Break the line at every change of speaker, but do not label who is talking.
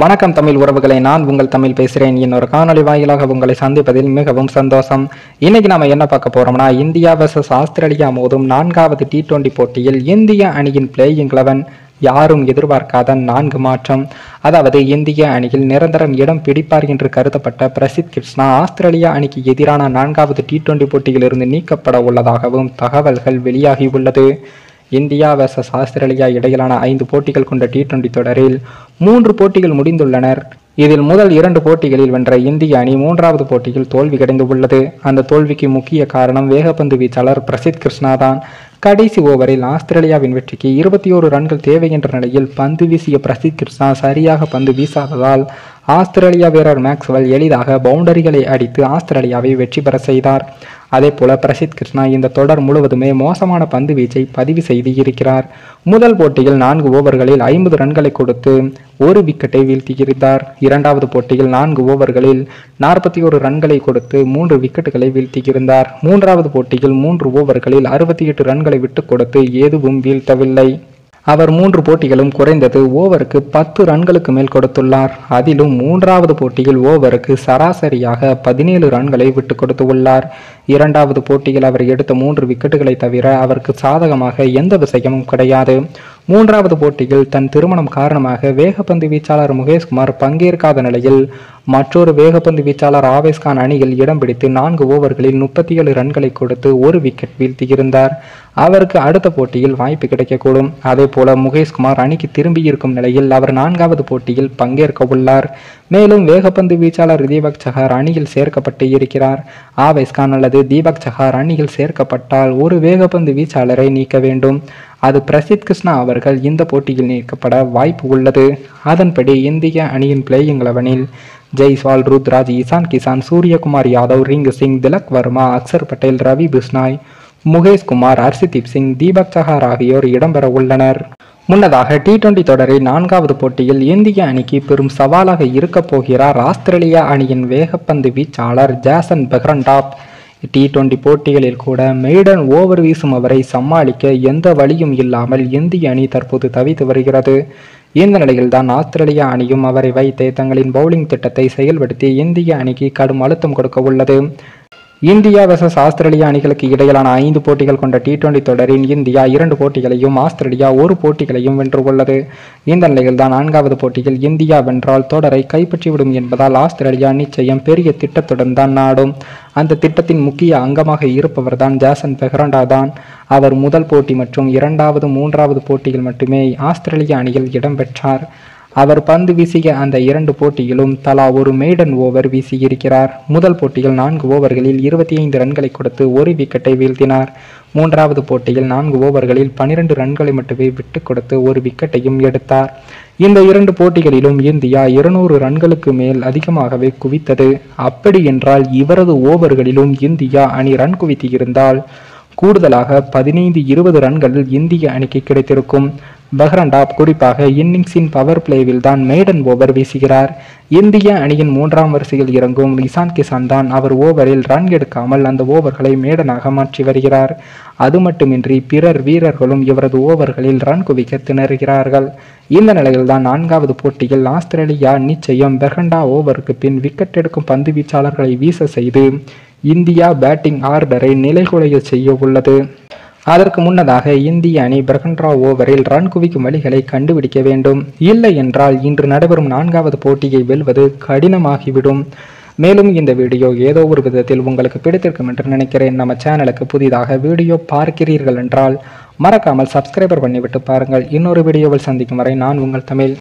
வணக்கம் தமிழ் உறவுகளை நான் உங்கள் தமிழ் பேசுகிறேன். இன்னொரு காணொளி வாயிலாக உங்களை சந்திப்பதில் மிகவும் சந்தோஷம். இன்னைக்கு நாம என்ன பார்க்க போறோம்னா இந்தியா வர்சஸ் ஆஸ்திரேலியா மோதும் நான்காவது டி டுவெண்டி போட்டியில் இந்திய அணியின் பிளேயிங் லெவன் யாரும் எதிர்பார்க்காத நான்கு மாற்றம். அதாவது இந்திய அணியில் நிரந்தரம் இடம் பிடிப்பார் என்று கருதப்பட்ட பிரசித் கிருஷ்ணா ஆஸ்திரேலியா அணிக்கு எதிரான நான்காவது டி டுவெண்டி போட்டியிலிருந்து நீக்கப்பட உள்ளதாகவும் தகவல்கள் வெளியாகியுள்ளது இந்தியா vs ஆஸ்திரேலியா இடையிலான ஐந்து போட்டிகள் கொண்ட டி டுவெண்டி தொடரில் மூன்று போட்டிகள் முடிந்துள்ளனர். இதில் முதல் இரண்டு போட்டிகளில் வென்ற இந்திய அணி மூன்றாவது போட்டியில் தோல்வி கிடைந்துள்ளது அந்த தோல்விக்கு முக்கிய காரணம் வேகப்பந்து வீச்சாளர் பிரசித் கிருஷ்ணா தான். கடைசி ஓவரில் ஆஸ்திரேலியாவின் வெற்றிக்கு இருபத்தி ஓரு ரன்கள் தேவை என்ற நிலையில் பந்து வீசிய பிரசித் கிருஷ்ணா சரியாக பந்து வீசாததால் ஆஸ்திரேலியா வீரர் மேக்ஸ்வெல் எளிதாக பவுண்டரிகளை அடித்து ஆஸ்திரேலியாவை வெற்றி பெற செய்தார். அதே போல பிரசித் கிருஷ்ணா இந்த தொடர் முழுவதுமே மோசமான பந்து வீச்சை பதிவு செய்து இருக்கிறார். முதல் போட்டியில் நான்கு ஓவர்களில் ஐம்பது ரன்களை கொடுத்து ஒரு விக்கெட்டை வீழ்த்தியிருந்தார். இரண்டாவது போட்டியில் நான்கு ஓவர்களில் நாற்பத்தி ஒரு ரன்களை கொடுத்து மூன்று விக்கெட்டுகளை வீழ்த்தியிருந்தார். மூன்றாவது போட்டியில் மூன்று ஓவர்களில் அறுபத்தி எட்டு ரன்களை விட்டுக் கொடுத்து எதுவும் வீழ்த்தவில்லை. அவர் மூன்று போட்டிகளும் குறைந்தது ஓவருக்கு பத்து ரன்களுக்கு மேல் கொடுத்துள்ளார். அதிலும் மூன்றாவது போட்டியில் ஓவருக்கு சராசரியாக பதினேழு ரன்களை விட்டு கொடுத்து உள்ளார். இரண்டாவது போட்டியில் அவர் எடுத்த மூன்று விக்கெட்டுகளை தவிர அவருக்கு சாதகமாக எந்த விஷயமும் கிடையாது. மூன்றாவது போட்டியில் தன் திருமணம் காரணமாக வேகப்பந்து வீச்சாளர் முகேஷ்குமார் பங்கேற்காத நிலையில் மற்றொரு வேகப்பந்து வீச்சாளர் ஆவேஸ்கான் அணியில் இடம் பிடித்து நான்கு ஓவர்களில் முப்பத்தி ஏழு ரன்களை கொடுத்து ஒரு விக்கெட் வீழ்த்தியிருந்தார். அவருக்கு அடுத்த போட்டியில் வாய்ப்பு கிடைக்கக்கூடும். அதே போல முகேஷ்குமார் அணிக்கு திரும்பியிருக்கும் நிலையில் அவர் நான்காவது போட்டியில் பங்கேற்க உள்ளார். மேலும் வேகப்பந்து வீச்சாளர் தீபக் சஹார் அணியில் சேர்க்கப்பட்டு இருக்கிறார். ஆவேஸ்கான் அல்லது அல்லது தீபக் சஹார் அணியில் சேர்க்கப்பட்டால் ஒரு வேகப்பந்து வீச்சாளரை நீக்க வேண்டும். அது பிரசித் கிருஷ்ணா அவர்கள் இந்த போட்டியில் நீக்கப்பட வாய்ப்பு உள்ளது. அதன்படி இந்திய அணியின் பிளேயிங் லெவனில் ஜெய்ஸ்வால் ருத்ராஜ் இசான் கிசான் சூரியகுமார் யாதவ் ரிங் சிங் திலக் வர்மா அக்சர் பட்டேல் ரவி பிஸ்னாய் முகேஷ் குமார் ஹர்ஷதீப் சிங் தீபக் சஹார் ஆகியோர் இடம்பெற உள்ளனர். முன்னதாக டி டுவெண்டி தொடரில் நான்காவது போட்டியில் இந்திய அணிக்கு பெரும் சவாலாக இருக்கப் போகிறார் ஆஸ்திரேலியா அணியின் வேகப்பந்து வீச்சாளர் ஜாசன் பெஹ்ரன்டாப் டி டுவெண்டி போட்டிகளில் கூட மெய்டன் ஓவர் வீசும் அவரை சமாளிக்க எந்த வழியும் இல்லாமல் இந்திய அணி தற்போது தவித்து வருகிறது. இந்த நிலையில்தான் ஆஸ்திரேலியா அணியும் அவரை வைத்தே தங்களின் பவுலிங் திட்டத்தை செயல்படுத்தி இந்திய அணிக்கு கடும் அழுத்தம் கொடுக்க உள்ளது. இந்தியா வெசஸ் ஆஸ்திரேலியா அணிகளுக்கு இடையிலான ஐந்து போட்டிகள் கொண்ட டி டுவெண்டி தொடரில் இந்தியா இரண்டு போட்டிகளையும் ஆஸ்திரேலியா ஒரு போட்டிகளையும் வென்றுள்ளது இந்த நிலையில்தான் நான்காவது போட்டியில் இந்தியா வென்றால் தொடரை கைப்பற்றிவிடும் என்பதால் ஆஸ்திரேலியா நிச்சயம் பெரிய திட்டத்துடன் தான் நாடும் அந்த திட்டத்தின் முக்கிய அங்கமாக இருப்பவர் தான் ஜாசன் பெஹ்ரண்டா தான். அவர் முதல் போட்டி மற்றும் இரண்டாவது மூன்றாவது போட்டியில் மட்டுமே ஆஸ்திரேலிய அணியில் இடம்பெற்றார் அவர் பந்து வீசிய அந்த இரண்டு போட்டியிலும் தலா ஒரு மெய்டன் ஓவர் வீசியிருக்கிறார். முதல் போட்டியில் நான்கு ஓவர்களில் இருபத்தி ஐந்து ரன்களை கொடுத்து ஒரு விக்கெட்டை வீழ்த்தினார். மூன்றாவது போட்டியில் நான்கு ஓவர்களில் பனிரெண்டு ரன்களை மட்டுமே விட்டு கொடுத்து ஒரு விக்கெட்டையும் எடுத்தார். இந்த இரண்டு போட்டிகளிலும் இந்தியா இருநூறு ரன்களுக்கு மேல் அதிகமாகவே குவித்தது. அப்படி என்றால் இவரது ஓவர்களிலும் இந்தியா அணி ரன் குவித்திருந்தால் கூடுதலாக பதினைந்து இருபது ரன்கள் இந்திய அணிக்கு கிடைத்திருக்கும். பஹ்ரண்டாப் குறிப்பாக இன்னிங்ஸின் பவர் பிளேவில் தான் மெய்டன் ஓவர் வீசுகிறார். இந்திய அணியின் மூன்றாம் வரிசையில் இறங்கும் இசான் கிசான் தான் அவர் ஓவரில் ரன் எடுக்காமல் அந்த ஓவர்களை மேடனாக மாற்றி வருகிறார். அது மட்டுமின்றி பிறர் வீரர்களும் இவரது ஓவர்களில் ரன் குவிக்க திணறுகிறார்கள். இந்த நிலையில்தான் நான்காவது போட்டியில் ஆஸ்திரேலியா நிச்சயம் பெஹண்டா ஓவருக்கு பின் விக்கெட் எடுக்கும் பந்து வீச்சாளர்களை வீச செய்து இந்தியா பேட்டிங் ஆர்டரை நிலைகுலைய செய்ய உள்ளது. அதற்கு முன்னதாக இந்திய அணி பிரகன்ரா ஓவரில் ரன் குவிக்கும் வழிகளை கண்டுபிடிக்க வேண்டும். இல்லை என்றால் இன்று நடைபெறும் நான்காவது போட்டியை வெல்வது கடினமாகிவிடும். மேலும் இந்த வீடியோ ஏதோ ஒரு விதத்தில் உங்களுக்கு பிடித்திருக்கும் என்று நினைக்கிறேன். நம்ம சேனலுக்கு புதிதாக வீடியோ பார்க்கிறீர்கள் என்றால் மறக்காமல் சப்ஸ்கிரைபர் பண்ணிவிட்டு பாருங்கள். இன்னொரு வீடியோவில் சந்திக்கும் வரை நான் உங்கள் தமிழ்.